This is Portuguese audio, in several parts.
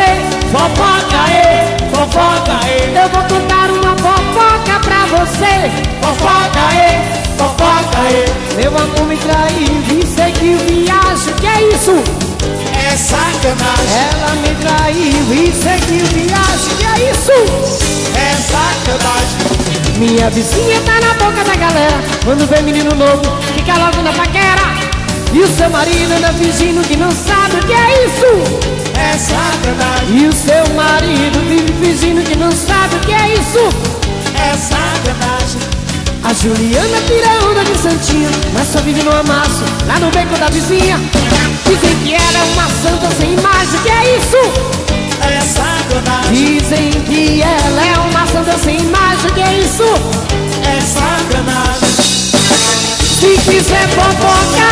aí, fofoca aí. Eu vou contar uma fofoca pra você. Fofoca aí, fofoca aí. Meu amor me traiu e seguiu viagem. Que é isso? É sacanagem, Ela me traiu e seguiu viagem. Que é isso? é sacanagem. Minha vizinha tá na boca da galera. Quando vê menino novo, fica logo na paquera. E o seu marido anda fingindo que não sabe o que é isso. É sacanagem, E o seu marido vive fingindo que não sabe o que é isso. é sacanagem. A Juliana tira onda de santinha, mas só vive no amasso, lá no beco da vizinha. Dizem que ela é uma santa sem imagem, que é isso? É sacanagem, Dizem que ela é uma santa sem imagem, que é isso? é sacanagem. Se quiser fofocar,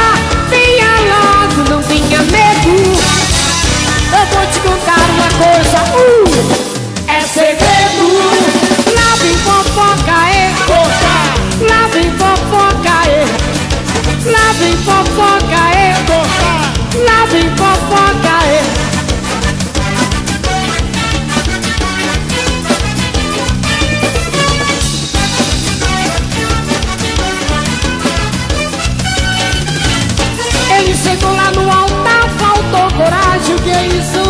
coragem, o que é isso?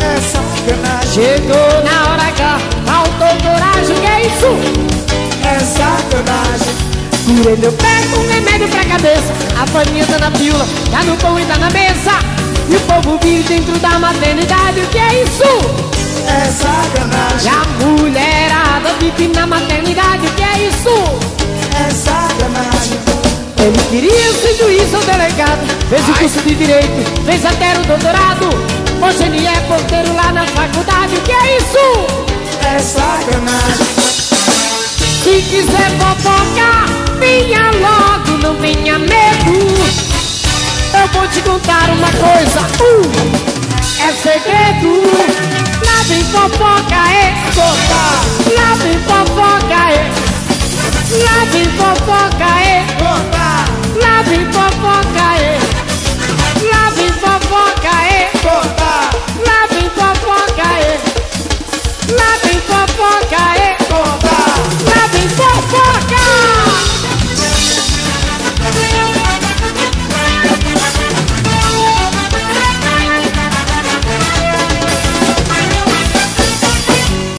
é sacanagem, Chegou na hora H, faltou coragem, o que é isso? é sacanagem. Curei meu pé com remédio pra cabeça A farinha tá na pílula, tá no pão e tá na mesa E o povo vive dentro da maternidade O que é isso? É sacanagem, Fez o curso de direito, fez até o doutorado Hoje ele é porteiro lá na faculdade O que é isso? é sacanagem. Se quiser fofocar, venha logo, não tenha medo. Eu vou te contar uma coisa, uh, é segredo. Lá vem fofoca, é Cortar, Lá vem fofoca,